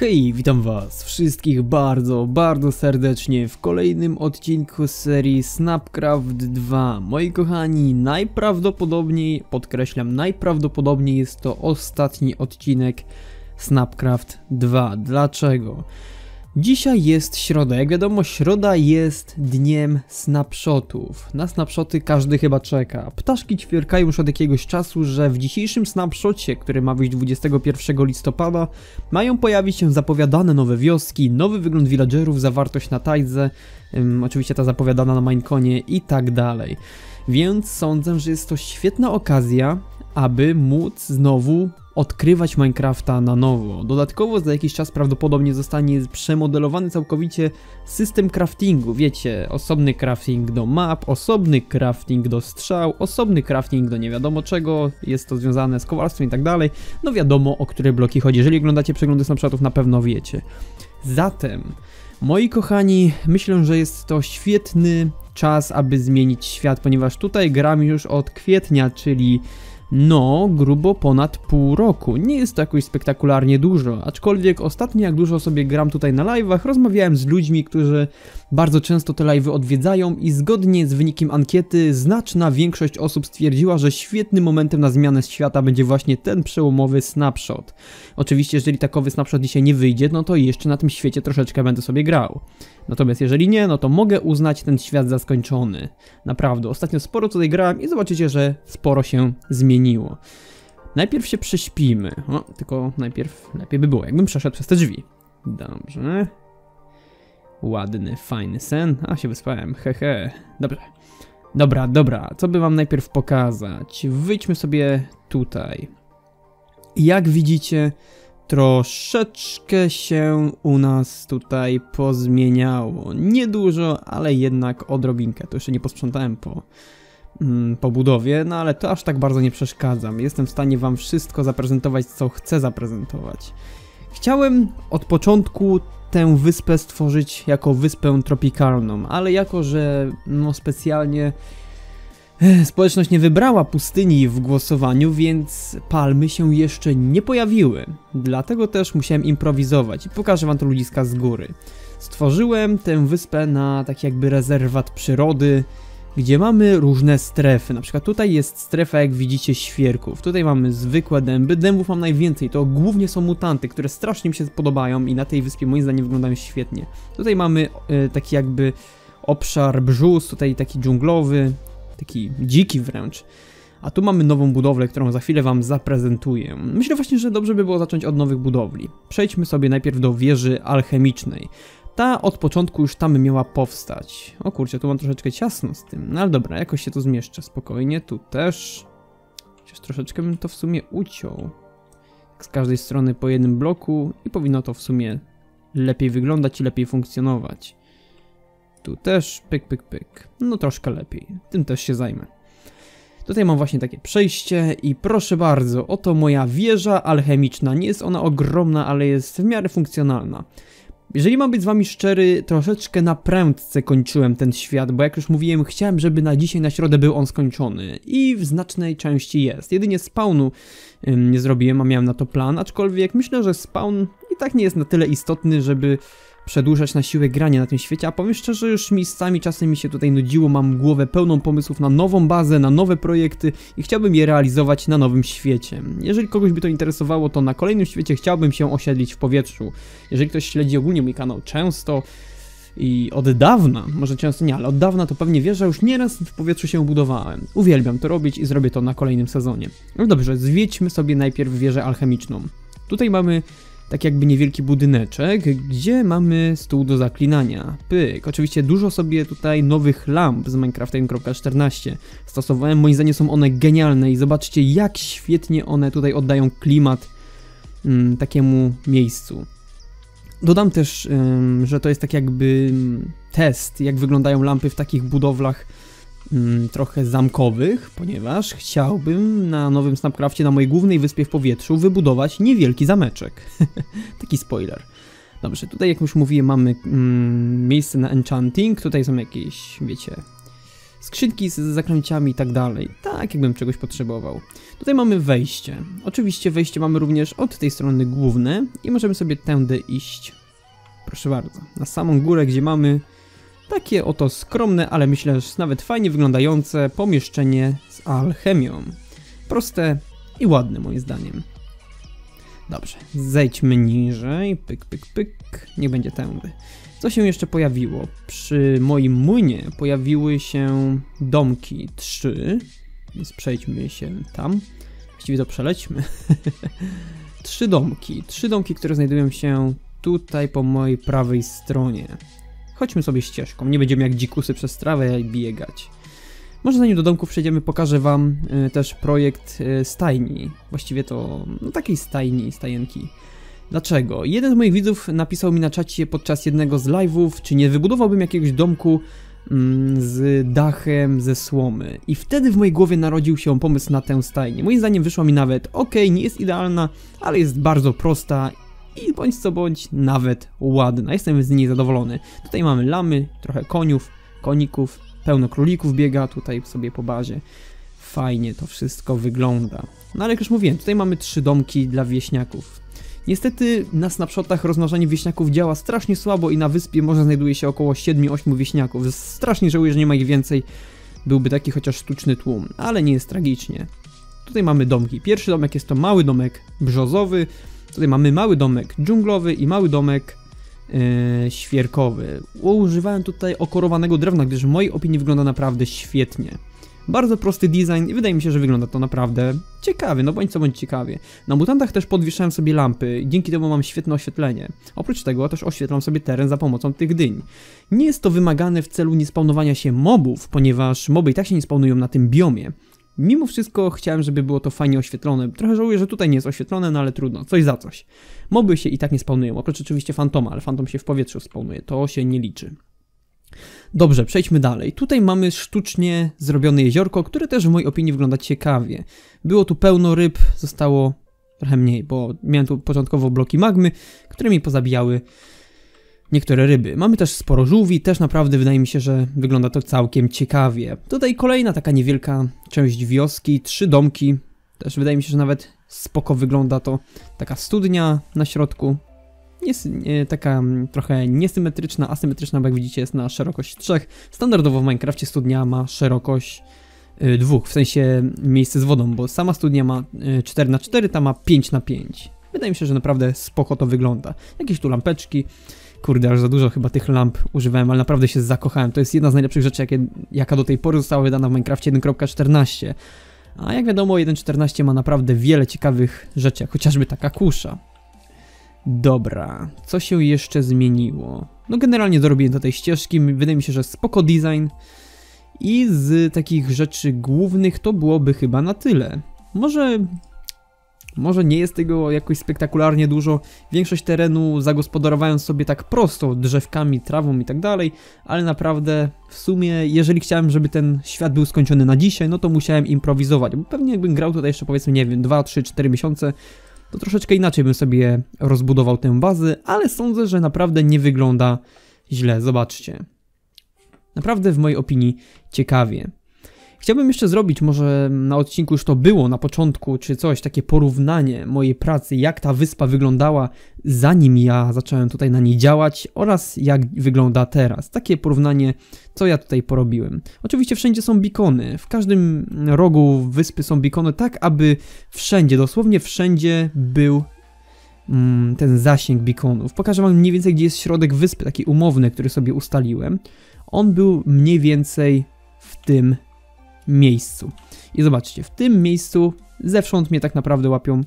Hej, witam was wszystkich bardzo, bardzo serdecznie w kolejnym odcinku serii Snapcraft 2. Moi kochani, najprawdopodobniej, podkreślam, najprawdopodobniej jest to ostatni odcinek Snapcraft 2. Dlaczego? Dzisiaj jest środa, jak wiadomo środa jest dniem snapshotów. Na snapshoty każdy chyba czeka. Ptaszki ćwierkają już od jakiegoś czasu, że w dzisiejszym snapshocie, który ma wyjść 21 listopada, mają pojawić się zapowiadane nowe wioski, nowy wygląd villagerów, zawartość na tajdze, ym, oczywiście ta zapowiadana na Mineconie i tak dalej. Więc sądzę, że jest to świetna okazja, aby móc znowu odkrywać Minecrafta na nowo. Dodatkowo za jakiś czas prawdopodobnie zostanie przemodelowany całkowicie system craftingu. Wiecie, osobny crafting do map, osobny crafting do strzał, osobny crafting do nie wiadomo czego, jest to związane z kowalstwem i tak dalej. No wiadomo o które bloki chodzi. Jeżeli oglądacie przeglądy snapshotów na pewno wiecie. Zatem, moi kochani, myślę, że jest to świetny czas, aby zmienić świat, ponieważ tutaj gram już od kwietnia, czyli no, grubo ponad pół roku. Nie jest to jakoś spektakularnie dużo, aczkolwiek ostatnio jak dużo sobie gram tutaj na live'ach, rozmawiałem z ludźmi, którzy bardzo często te live'y odwiedzają i zgodnie z wynikiem ankiety znaczna większość osób stwierdziła, że świetnym momentem na zmianę świata będzie właśnie ten przełomowy snapshot. Oczywiście jeżeli takowy snapshot dzisiaj nie wyjdzie, no to jeszcze na tym świecie troszeczkę będę sobie grał. Natomiast jeżeli nie, no to mogę uznać ten świat za skończony. Naprawdę, ostatnio sporo tutaj grałem i zobaczycie, że sporo się zmieniło. Najpierw się prześpimy. O, tylko najpierw lepiej by było, jakbym przeszedł przez te drzwi. Dobrze. Ładny, fajny sen. A, się wyspałem, hehe. Dobrze. Dobra, dobra, co by wam najpierw pokazać? Wyjdźmy sobie tutaj. Jak widzicie, troszeczkę się u nas tutaj pozmieniało. Niedużo, ale jednak odrobinkę. To jeszcze nie posprzątałem po, mm, po budowie, no ale to aż tak bardzo nie przeszkadzam. Jestem w stanie wam wszystko zaprezentować, co chcę zaprezentować. Chciałem od początku tę wyspę stworzyć jako wyspę tropikalną, ale jako, że no specjalnie Społeczność nie wybrała pustyni w głosowaniu, więc palmy się jeszcze nie pojawiły. Dlatego też musiałem improwizować i pokażę wam to ludziska z góry. Stworzyłem tę wyspę na tak jakby rezerwat przyrody, gdzie mamy różne strefy. Na przykład tutaj jest strefa, jak widzicie, świerków. Tutaj mamy zwykłe dęby. Dębów mam najwięcej. To głównie są mutanty, które strasznie mi się podobają i na tej wyspie moim zdaniem wyglądają świetnie. Tutaj mamy y, taki jakby obszar brzus, tutaj taki dżunglowy, taki dziki wręcz. A tu mamy nową budowlę, którą za chwilę wam zaprezentuję. Myślę właśnie, że dobrze by było zacząć od nowych budowli. Przejdźmy sobie najpierw do wieży alchemicznej. Ta od początku już tam miała powstać. O kurczę, tu mam troszeczkę ciasno z tym. No ale dobra, jakoś się tu zmieszczę spokojnie. Tu też. Chociaż troszeczkę bym to w sumie uciął. Z każdej strony po jednym bloku i powinno to w sumie lepiej wyglądać i lepiej funkcjonować. Tu też pyk, pyk, pyk. No troszkę lepiej. Tym też się zajmę. Tutaj mam właśnie takie przejście i proszę bardzo, oto moja wieża alchemiczna. Nie jest ona ogromna, ale jest w miarę funkcjonalna. Jeżeli mam być z wami szczery, troszeczkę na prędce kończyłem ten świat, bo jak już mówiłem, chciałem, żeby na dzisiaj, na środę był on skończony. I w znacznej części jest. Jedynie spawnu ym, nie zrobiłem, a miałem na to plan, aczkolwiek myślę, że spawn i tak nie jest na tyle istotny, żeby przedłużać na siłę granie na tym świecie, a powiem szczerze, już miejscami czasem mi się tutaj nudziło, mam głowę pełną pomysłów na nową bazę, na nowe projekty i chciałbym je realizować na nowym świecie. Jeżeli kogoś by to interesowało, to na kolejnym świecie chciałbym się osiedlić w powietrzu. Jeżeli ktoś śledzi ogólnie mój kanał często, i od dawna, może często nie, ale od dawna to pewnie wie, że już nieraz w powietrzu się budowałem. Uwielbiam to robić i zrobię to na kolejnym sezonie. No dobrze, zwiedźmy sobie najpierw wieżę alchemiczną. Tutaj mamy tak jakby niewielki budyneczek, gdzie mamy stół do zaklinania. Pyk. Oczywiście dużo sobie tutaj nowych lamp z Minecraft 1.14 stosowałem. Moim zdaniem są one genialne i zobaczcie jak świetnie one tutaj oddają klimat mm, takiemu miejscu. Dodam też, że to jest tak jakby mm, test, jak wyglądają lampy w takich budowlach trochę zamkowych, ponieważ chciałbym na nowym Snapcrafcie, na mojej głównej wyspie w powietrzu, wybudować niewielki zameczek. Taki spoiler. Dobrze, tutaj jak już mówiłem mamy mm, miejsce na enchanting, tutaj są jakieś, wiecie, skrzynki z zaklęciami i tak dalej. Tak, jakbym czegoś potrzebował. Tutaj mamy wejście. Oczywiście wejście mamy również od tej strony główne i możemy sobie tędy iść. Proszę bardzo, na samą górę, gdzie mamy takie oto skromne, ale myślę, że nawet fajnie wyglądające pomieszczenie z alchemią. Proste i ładne moim zdaniem. Dobrze, zejdźmy niżej, pyk, pyk, pyk, nie będzie tędy. Co się jeszcze pojawiło? Przy moim młynie pojawiły się domki trzy, więc przejdźmy się tam. Właściwie to przelećmy. trzy domki, trzy domki, które znajdują się tutaj po mojej prawej stronie. Chodźmy sobie ścieżką, nie będziemy jak dzikusy przez trawę biegać. Może zanim do domku przejdziemy, pokażę wam y, też projekt y, stajni. Właściwie to no, takiej stajni, stajenki. Dlaczego? Jeden z moich widzów napisał mi na czacie podczas jednego z live'ów, czy nie wybudowałbym jakiegoś domku mm, z dachem ze słomy. I wtedy w mojej głowie narodził się pomysł na tę stajnię. Moim zdaniem wyszła mi nawet ok, nie jest idealna, ale jest bardzo prosta i bądź co bądź nawet ładna. Jestem z niej zadowolony. Tutaj mamy lamy, trochę koniów, koników, pełno królików biega tutaj sobie po bazie. Fajnie to wszystko wygląda. No ale jak już mówiłem, tutaj mamy trzy domki dla wieśniaków. Niestety na snapshotach rozmnażanie wieśniaków działa strasznie słabo i na wyspie może znajduje się około 7-8 wieśniaków. Strasznie żałuję, że nie ma ich więcej. Byłby taki chociaż sztuczny tłum, ale nie jest tragicznie. Tutaj mamy domki. Pierwszy domek jest to mały domek brzozowy. Tutaj mamy mały domek dżunglowy i mały domek yy, świerkowy. Używałem tutaj okorowanego drewna, gdyż w mojej opinii wygląda naprawdę świetnie. Bardzo prosty design i wydaje mi się, że wygląda to naprawdę ciekawie, no bądź co bądź ciekawie. Na mutantach też podwieszałem sobie lampy, dzięki temu mam świetne oświetlenie. Oprócz tego też oświetlam sobie teren za pomocą tych dyń. Nie jest to wymagane w celu niespawnowania się mobów, ponieważ moby i tak się nie spawnują na tym biomie. Mimo wszystko chciałem, żeby było to fajnie oświetlone. Trochę żałuję, że tutaj nie jest oświetlone, no ale trudno, coś za coś. Moby się i tak nie spawnują, oprócz oczywiście fantoma, ale fantom się w powietrzu spawnuje, to się nie liczy. Dobrze, przejdźmy dalej. Tutaj mamy sztucznie zrobione jeziorko, które też w mojej opinii wygląda ciekawie. Było tu pełno ryb, zostało trochę mniej, bo miałem tu początkowo bloki magmy, które mi pozabijały niektóre ryby. Mamy też sporo żółwi, też naprawdę wydaje mi się, że wygląda to całkiem ciekawie. Tutaj kolejna taka niewielka część wioski, trzy domki. Też wydaje mi się, że nawet spoko wygląda to. Taka studnia na środku, jest nie, taka mm, trochę niesymetryczna, asymetryczna, bo jak widzicie jest na szerokość 3. Standardowo w Minecrafcie studnia ma szerokość y, dwóch, w sensie miejsce z wodą, bo sama studnia ma y, 4 na 4 ta ma 5 na 5 Wydaje mi się, że naprawdę spoko to wygląda. Jakieś tu lampeczki. Kurde, aż za dużo chyba tych lamp używałem, ale naprawdę się zakochałem. To jest jedna z najlepszych rzeczy, jakie, jaka do tej pory została wydana w Minecrafcie 1.14. A jak wiadomo, 1.14 ma naprawdę wiele ciekawych rzeczy, chociażby taka kusza. Dobra, co się jeszcze zmieniło? No generalnie dorobiłem do tej ścieżki, wydaje mi się, że spoko design. I z takich rzeczy głównych to byłoby chyba na tyle. Może... Może nie jest tego jakoś spektakularnie dużo. Większość terenu zagospodarowałem sobie tak prosto, drzewkami, trawą i tak dalej, ale naprawdę w sumie, jeżeli chciałem, żeby ten świat był skończony na dzisiaj, no to musiałem improwizować, bo pewnie jakbym grał tutaj jeszcze powiedzmy, nie wiem, 2, 3, 4 miesiące, to troszeczkę inaczej bym sobie rozbudował tę bazę, ale sądzę, że naprawdę nie wygląda źle. Zobaczcie. Naprawdę w mojej opinii ciekawie. Chciałbym jeszcze zrobić, może na odcinku już to było na początku, czy coś, takie porównanie mojej pracy, jak ta wyspa wyglądała zanim ja zacząłem tutaj na niej działać oraz jak wygląda teraz. Takie porównanie, co ja tutaj porobiłem. Oczywiście wszędzie są bikony, w każdym rogu wyspy są bikony, tak aby wszędzie, dosłownie wszędzie był mm, ten zasięg bikonów. Pokażę wam mniej więcej, gdzie jest środek wyspy, taki umowny, który sobie ustaliłem. On był mniej więcej w tym miejscu. I zobaczcie, w tym miejscu zewsząd mnie tak naprawdę łapią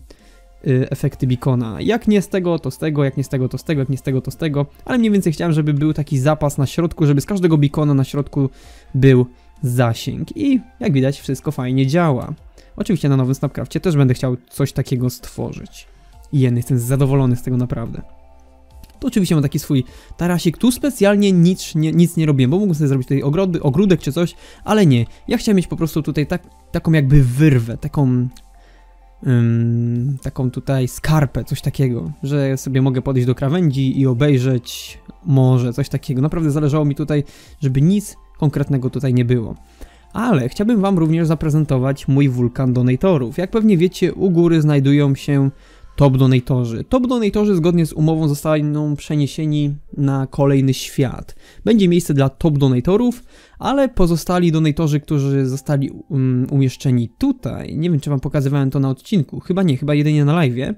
y, efekty beacona. Jak nie z tego, to z tego, jak nie z tego, to z tego, jak nie z tego, to z tego, ale mniej więcej chciałem, żeby był taki zapas na środku, żeby z każdego beacona na środku był zasięg. I jak widać, wszystko fajnie działa. Oczywiście na nowym Snapcrafcie też będę chciał coś takiego stworzyć. I jestem zadowolony z tego naprawdę to oczywiście mam taki swój tarasik. Tu specjalnie nic nie, nic nie robiłem, bo mógłbym sobie zrobić tutaj ogrody, ogródek czy coś, ale nie. Ja chciałem mieć po prostu tutaj tak, taką jakby wyrwę, taką taką tutaj skarpę, coś takiego, że sobie mogę podejść do krawędzi i obejrzeć morze, coś takiego. Naprawdę zależało mi tutaj, żeby nic konkretnego tutaj nie było. Ale chciałbym Wam również zaprezentować mój wulkan donatorów. Jak pewnie wiecie, u góry znajdują się top donatorzy. Top donatorzy zgodnie z umową zostaną przeniesieni na kolejny świat. Będzie miejsce dla top donatorów, ale pozostali donatorzy, którzy zostali um, umieszczeni tutaj, nie wiem czy wam pokazywałem to na odcinku, chyba nie, chyba jedynie na live,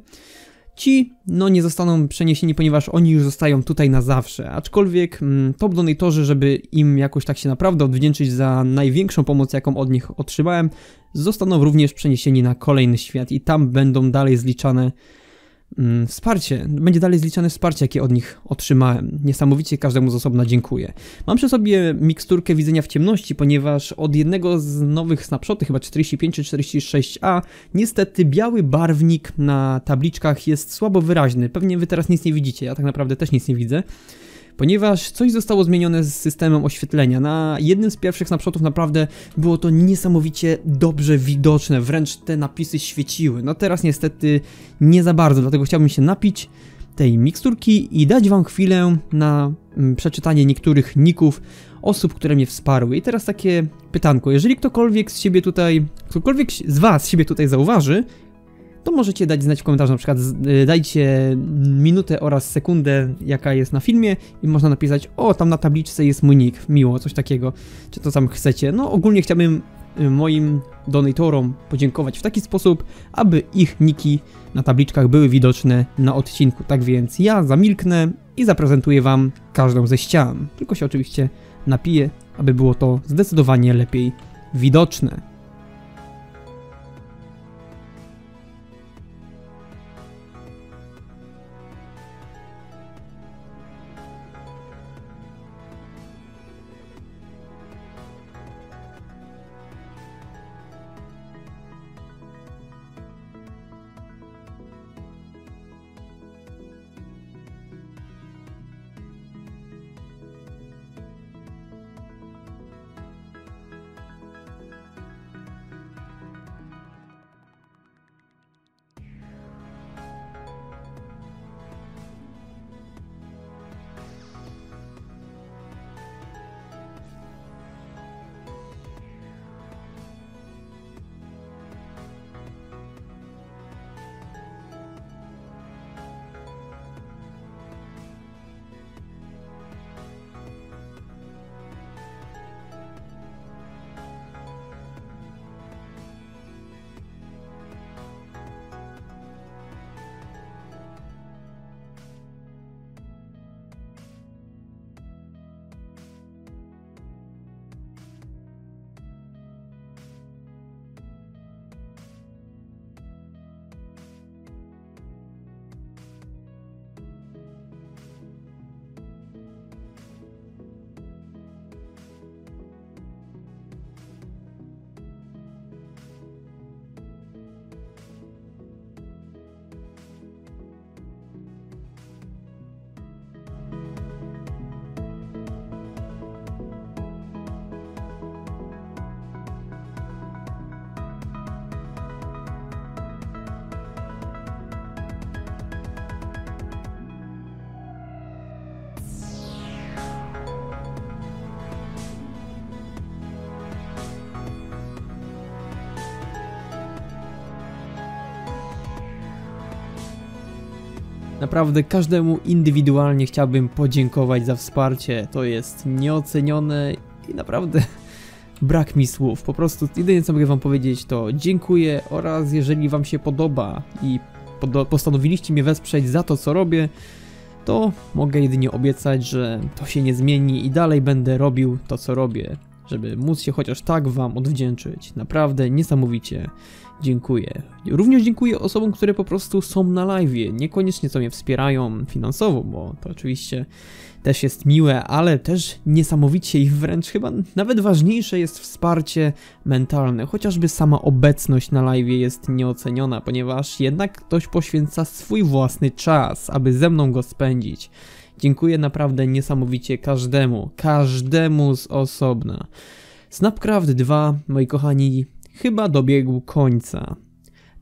ci no nie zostaną przeniesieni, ponieważ oni już zostają tutaj na zawsze. Aczkolwiek mm, top donatorzy, żeby im jakoś tak się naprawdę odwdzięczyć za największą pomoc, jaką od nich otrzymałem, zostaną również przeniesieni na kolejny świat i tam będą dalej zliczane wsparcie. Będzie dalej zliczane wsparcie, jakie od nich otrzymałem. Niesamowicie każdemu z osobna dziękuję. Mam przy sobie miksturkę widzenia w ciemności, ponieważ od jednego z nowych snapshoty, chyba 45 czy 46a, niestety biały barwnik na tabliczkach jest słabo wyraźny. Pewnie wy teraz nic nie widzicie, ja tak naprawdę też nic nie widzę ponieważ coś zostało zmienione z systemem oświetlenia. Na jednym z pierwszych snapshotów naprawdę było to niesamowicie dobrze widoczne, wręcz te napisy świeciły. No teraz niestety nie za bardzo, dlatego chciałbym się napić tej miksturki i dać wam chwilę na mm, przeczytanie niektórych ników osób, które mnie wsparły. I teraz takie pytanko, jeżeli ktokolwiek z siebie tutaj, ktokolwiek z was siebie tutaj zauważy to możecie dać znać w komentarzu, na przykład y, dajcie minutę oraz sekundę, jaka jest na filmie i można napisać, o tam na tabliczce jest mój nick, miło, coś takiego, czy to tam chcecie. No ogólnie chciałbym y, moim donatorom podziękować w taki sposób, aby ich niki na tabliczkach były widoczne na odcinku. Tak więc ja zamilknę i zaprezentuję wam każdą ze ścian. Tylko się oczywiście napiję, aby było to zdecydowanie lepiej widoczne. Naprawdę każdemu indywidualnie chciałbym podziękować za wsparcie. To jest nieocenione i naprawdę brak mi słów. Po prostu jedynie co mogę wam powiedzieć to dziękuję oraz jeżeli wam się podoba i postanowiliście mnie wesprzeć za to co robię, to mogę jedynie obiecać, że to się nie zmieni i dalej będę robił to co robię, żeby móc się chociaż tak wam odwdzięczyć. Naprawdę niesamowicie dziękuję. Również dziękuję osobom, które po prostu są na live, niekoniecznie co mnie wspierają finansowo, bo to oczywiście też jest miłe, ale też niesamowicie i wręcz chyba nawet ważniejsze jest wsparcie mentalne. Chociażby sama obecność na live jest nieoceniona, ponieważ jednak ktoś poświęca swój własny czas, aby ze mną go spędzić. Dziękuję naprawdę niesamowicie każdemu, każdemu z osobna. Snapcraft 2, moi kochani, chyba dobiegł końca.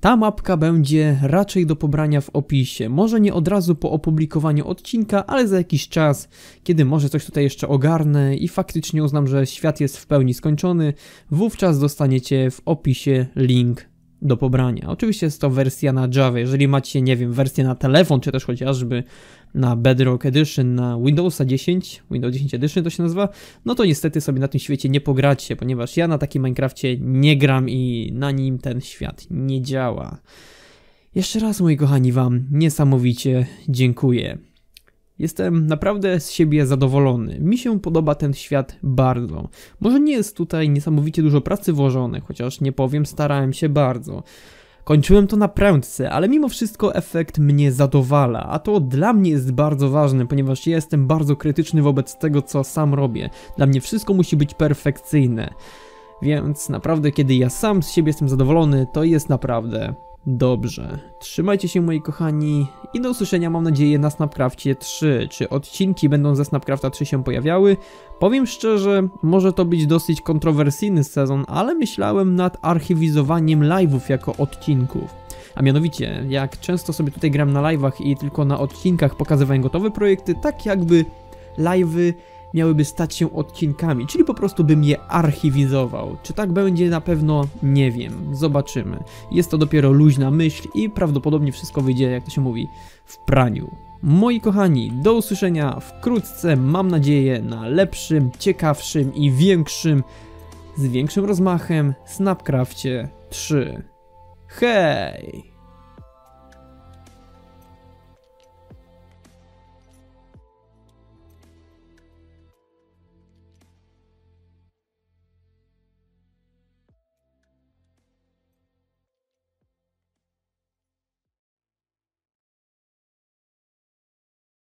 Ta mapka będzie raczej do pobrania w opisie. Może nie od razu po opublikowaniu odcinka, ale za jakiś czas, kiedy może coś tutaj jeszcze ogarnę i faktycznie uznam, że świat jest w pełni skończony, wówczas dostaniecie w opisie link do pobrania. Oczywiście jest to wersja na Java. Jeżeli macie, nie wiem, wersję na telefon, czy też chociażby na Bedrock Edition, na Windowsa 10, Windows 10 Edition to się nazywa, no to niestety sobie na tym świecie nie pogracie, ponieważ ja na takim Minecrafcie nie gram i na nim ten świat nie działa. Jeszcze raz, moi kochani, Wam niesamowicie dziękuję. Jestem naprawdę z siebie zadowolony. Mi się podoba ten świat bardzo. Może nie jest tutaj niesamowicie dużo pracy włożone, chociaż nie powiem, starałem się bardzo. Kończyłem to na prędce, ale mimo wszystko efekt mnie zadowala, a to dla mnie jest bardzo ważne, ponieważ ja jestem bardzo krytyczny wobec tego, co sam robię. Dla mnie wszystko musi być perfekcyjne. Więc naprawdę, kiedy ja sam z siebie jestem zadowolony, to jest naprawdę Dobrze. Trzymajcie się moi kochani i do usłyszenia mam nadzieję na Snapcrafcie 3. Czy odcinki będą ze Snapcrafta 3 się pojawiały? Powiem szczerze, może to być dosyć kontrowersyjny sezon, ale myślałem nad archiwizowaniem live'ów jako odcinków. A mianowicie, jak często sobie tutaj gram na live'ach i tylko na odcinkach pokazywałem gotowe projekty, tak jakby live'y miałyby stać się odcinkami, czyli po prostu bym je archiwizował. Czy tak będzie na pewno? Nie wiem, zobaczymy. Jest to dopiero luźna myśl i prawdopodobnie wszystko wyjdzie, jak to się mówi, w praniu. Moi kochani, do usłyszenia wkrótce, mam nadzieję, na lepszym, ciekawszym i większym, z większym rozmachem Snapcrafcie 3. Hej!